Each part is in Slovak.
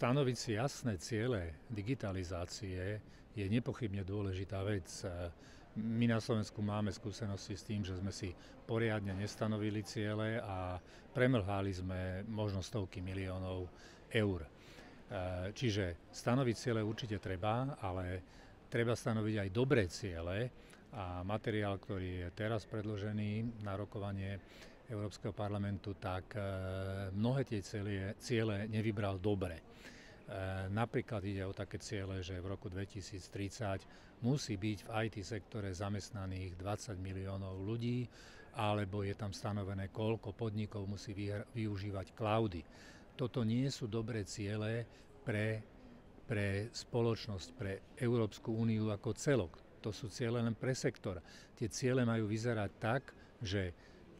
Stanoviť si jasné ciele digitalizácie je nepochybne dôležitá vec. My na Slovensku máme skúsenosti s tým, že sme si poriadne nestanovili ciele a premrhali sme možno stovky miliónov eur. Čiže stanoviť ciele určite treba, ale treba stanoviť aj dobré ciele a materiál, ktorý je teraz predložený na rokovanie Európskeho parlamentu, tak e, mnohé tie ciele, ciele nevybral dobre. E, napríklad ide o také ciele, že v roku 2030 musí byť v IT sektore zamestnaných 20 miliónov ľudí, alebo je tam stanovené, koľko podnikov musí využívať cloudy. Toto nie sú dobré ciele pre, pre spoločnosť, pre Európsku úniu ako celok. To sú ciele len pre sektor. Tie ciele majú vyzerať tak, že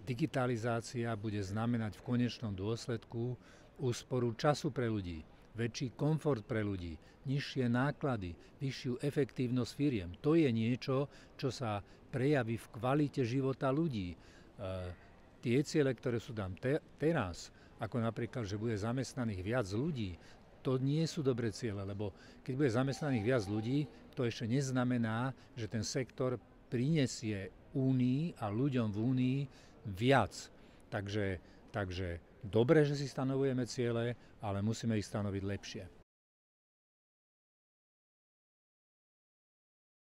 digitalizácia bude znamenať v konečnom dôsledku úsporu času pre ľudí, väčší komfort pre ľudí, nižšie náklady, vyššiu efektívnosť firiem. To je niečo, čo sa prejaví v kvalite života ľudí. E, tie ciele, ktoré sú tam te- teraz, ako napríklad, že bude zamestnaných viac ľudí, to nie sú dobré ciele, lebo keď bude zamestnaných viac ľudí, to ešte neznamená, že ten sektor prinesie Únii a ľuďom v Únii viac. Takže, takže dobre, že si stanovujeme ciele, ale musíme ich stanoviť lepšie.